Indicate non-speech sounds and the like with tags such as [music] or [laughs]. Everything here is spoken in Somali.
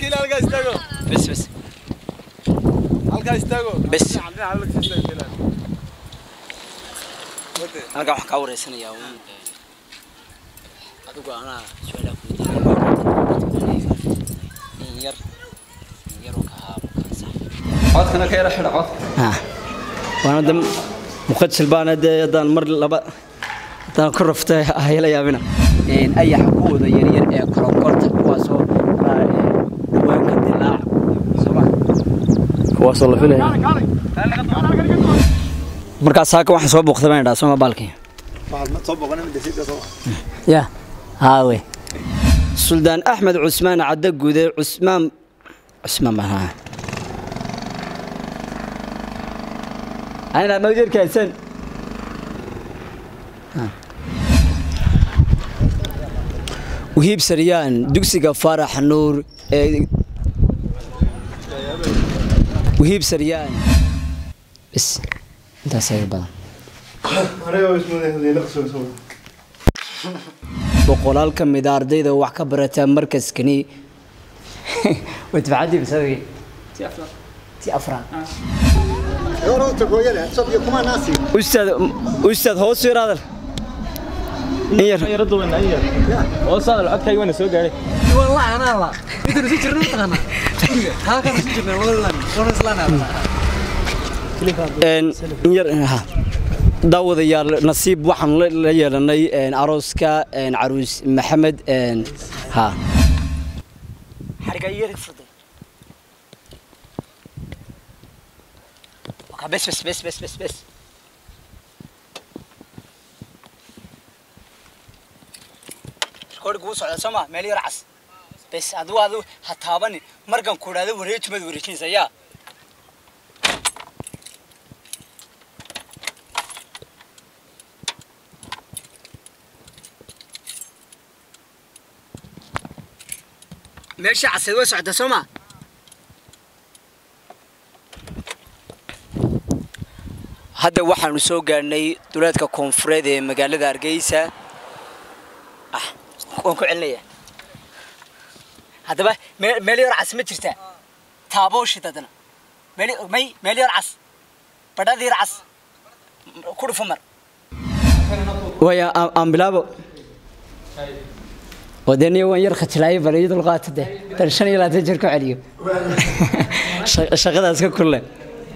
Kiila halkaa istaago. bes bes Halkaa istaago. Bes. Halkaa waxaan kaa wareysanayaa adigu anaa su'aalaha kuweydiinaya in yar in yaroo ka haa codkana ka yara xidha codka waana de muqajil baana dee haddaan mar laba haddaan ku rafta hayla yaabina ayaxa kuwooda yaryar ee koronkorta kuwaasoo waa soo lafinaya. Markaa saaka waxaan soo booqtay baan idhaa sooma baalkii ya haawe suldaan axmed cusmaan cadda gude cusmaan cusmaan baan haa ayna mawjerkaasan wahiib saryaan dugsiga faarax nuur ee وهيب سريان. بس انت سير بلا بقولال كم مدار ديدا وحكا برتا مركز كني. [laughs] وتبعدي بسوي تي أفران. تي أفران. آه. أستاذ أستاذ هو سير هذا. اير اير دوين اير هو صار العقد حيوان سوق عليه؟ والله أنا [laughs] والله انت نسيت الرنطه أنا. هاكا نسيت والله. Daawadayaal nasiib waxaan la la yeelanay arooska caruus maxamed een ha. Xariga yar furday بس أدو أدو هتابني مركن كورا ده وريج مد وريجني زيا ماشي عسل وسعد سما hadda waxaanu soo gaarnay duleedka koonfureed ee magaalada hargeysa ah waan ku celinayaa haddaba meel yar cas ma jirtaa taaboosha dadna may meel yar cas badhadii yar cas ku dhufo mar waya aan bilaabo ودني وين يرخت لاي بريد الغات ده ترى شنو لا تجرك عليه شغلة كلها